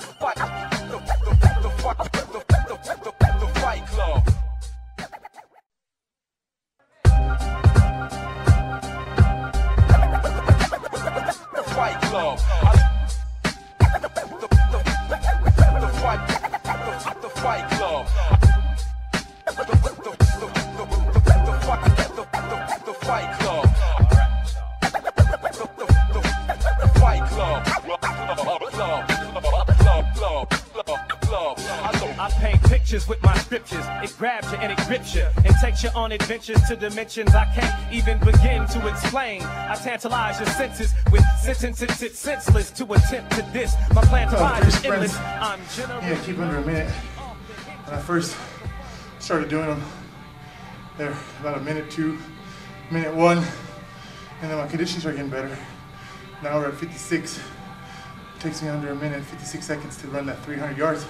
fight, I paint pictures with my scriptures. It grabs you and it grips you and takes you on adventures to dimensions I can't even begin to explain. I tantalize your senses with sentences it's senseless to attempt to diss. My plan to find is endless. I'm generous. Yeah, keep under a minute. When I first started doing them, they're about a minute two, minute one, and then my conditions are getting better. Now we're at 56. It takes me under a minute, 56 seconds to run that 300 yards.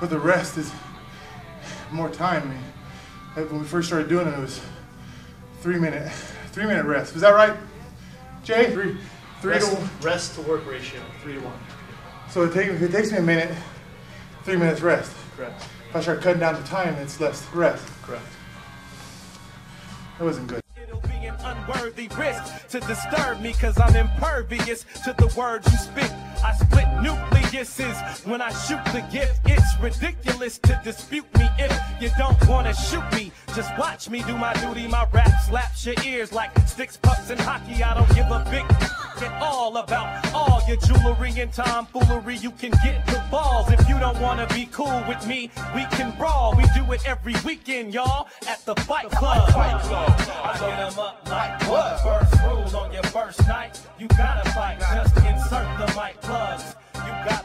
But the rest is more time. I mean, when we first started doing it, it was three minute, three minute rest. Was that right, Jay? Three, three Rest, to one. rest to work ratio, three to one. So it, take, if it takes me a minute, three minutes rest. Correct. If I start cutting down the time, it's less rest. Correct. That wasn't good. It'll be an unworthy risk to disturb me cause I'm impervious to the words you spit. I split nucleuses when I shoot the gift. It's ridiculous to dispute me if you don't wanna shoot me. Just watch me do my duty. My rap slaps your ears like sticks, pucks, and hockey. I don't give a big at all about all your jewelry and tomfoolery. You can get the balls if you don't wanna be cool with me. We can brawl. We do it every weekend, y'all, at the Fight Club. Fight Club. I hit 'em up like what? First rule on your first night, you gotta fight.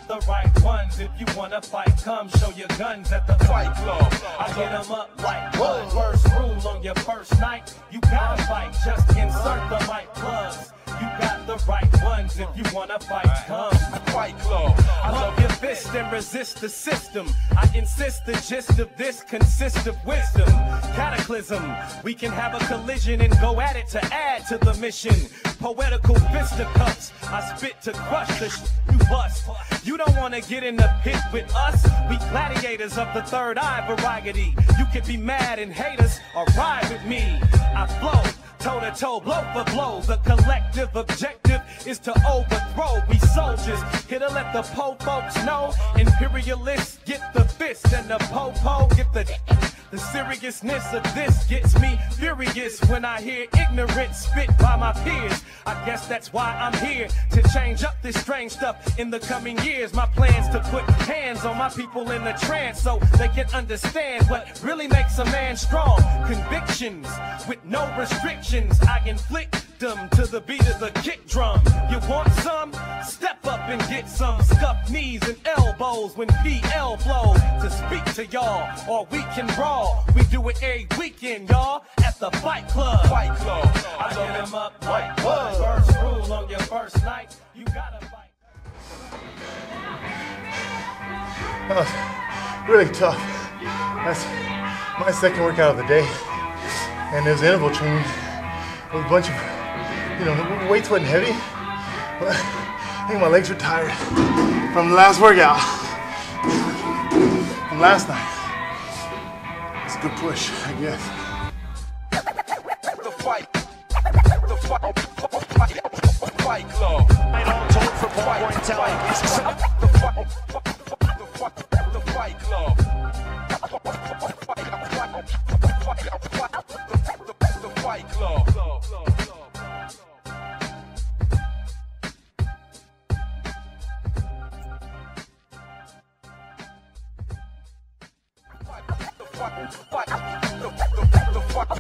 The right ones. If you wanna fight, come show your guns at the Fight Club. I hit 'em up like what? First rule on your first night, you gotta fight. Just insert the mic plugs. You got the right ones. If you wanna fight, come. Fight Club. I love your fist and resist the system. I insist the gist of this consists of wisdom. Cataclysm. We can have a collision and go at it to add to the mission. Poetical fisticuffs. I spit to crush the sh- bust. You don't wanna get in the pit with us. We gladiators of the third eye variety. You can be mad and hate us or ride with me. I flow toe to toe, blow for blow. The collective objective is to overthrow. We soldiers here to let the po folks know. Imperialists get the fist and the po po get the. The seriousness of this gets me furious when I hear ignorance spit by my peers. I guess that's why I'm here to change up this strange stuff in the coming years. My plans to put hands on my people in the trance so they can understand what really makes a man strong. Convictions with no restrictions. I inflict them to the beat of the kick drum. You want some? Step up and get some scuffed knees and elbows when PL flow to speak to y'all, or we can brawl. We do it every weekend, y'all, at the Fight Club. Fight Club. I hit 'em up like Club. First rule on your first night, you gotta fight. That was really tough. That's my second workout of the day. And was interval training with a bunch of, you know, the weights wasn't heavy. But I think my legs were tired from the last workout. From last night. It's a good push, I guess. The fight. Club. Right on told for ballpoint telling. The fuck, The fight. The fight.